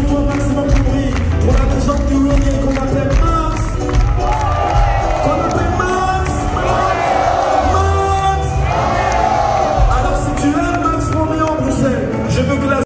maximum